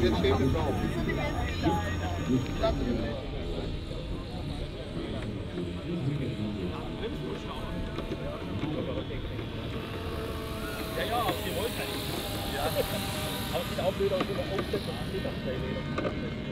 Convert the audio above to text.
jetzt steht es auf. Ja, ja, auf die Wolke. Ja. Aber es sind auch Bilder aus dem Aufsätzen, auch Mittagsteilnehmer.